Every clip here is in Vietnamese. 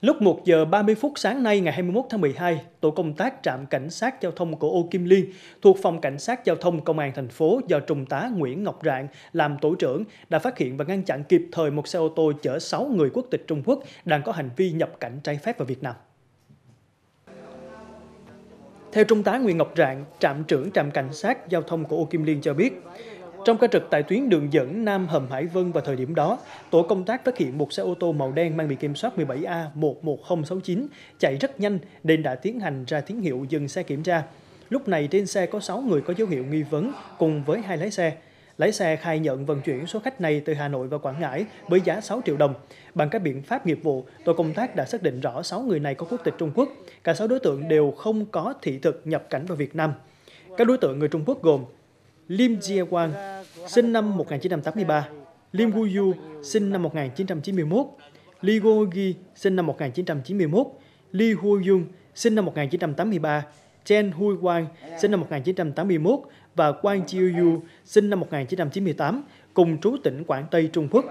Lúc 1 giờ 30 phút sáng nay ngày 21 tháng 12, tổ công tác trạm cảnh sát giao thông của Ô Kim Liên thuộc phòng cảnh sát giao thông công an thành phố do trung tá Nguyễn Ngọc Rạng làm tổ trưởng đã phát hiện và ngăn chặn kịp thời một xe ô tô chở 6 người quốc tịch Trung Quốc đang có hành vi nhập cảnh trái phép vào Việt Nam. Theo Trung tá Nguyễn Ngọc Rạng, trạm trưởng trạm cảnh sát giao thông của Ô Kim Liên cho biết, trong ca trực tại tuyến đường dẫn Nam Hầm Hải Vân vào thời điểm đó, tổ công tác phát hiện một xe ô tô màu đen mang biển kiểm soát 17A11069 chạy rất nhanh nên đã tiến hành ra tín hiệu dừng xe kiểm tra. Lúc này trên xe có 6 người có dấu hiệu nghi vấn cùng với hai lái xe. Lái xe khai nhận vận chuyển số khách này từ Hà Nội vào Quảng Ngãi với giá 6 triệu đồng. Bằng các biện pháp nghiệp vụ, tổ công tác đã xác định rõ 6 người này có quốc tịch Trung Quốc. Cả 6 đối tượng đều không có thị thực nhập cảnh vào Việt Nam. Các đối tượng người Trung Quốc gồm Lim Jie Wang, sinh năm 1983, Lim Gu Yu, sinh năm 1991, Li Go Gi, sinh năm 1991, Li Hu Yung, sinh năm 1983, Chen Hui Wang, sinh năm 1981 và Quang Chiu Yu, sinh năm 1998, cùng trú tỉnh Quảng Tây, Trung Quốc.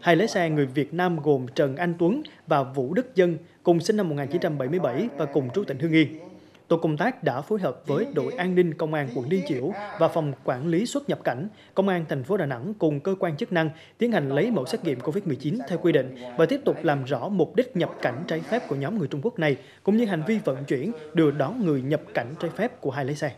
Hai lái xe người Việt Nam gồm Trần Anh Tuấn và Vũ Đức Dân, cùng sinh năm 1977 và cùng trú tỉnh Hưng Yên. Tổ công tác đã phối hợp với đội an ninh công an quận Liên Chiểu và phòng quản lý xuất nhập cảnh, công an thành phố Đà Nẵng cùng cơ quan chức năng tiến hành lấy mẫu xét nghiệm COVID-19 theo quy định và tiếp tục làm rõ mục đích nhập cảnh trái phép của nhóm người Trung Quốc này cũng như hành vi vận chuyển đưa đón người nhập cảnh trái phép của hai lái xe.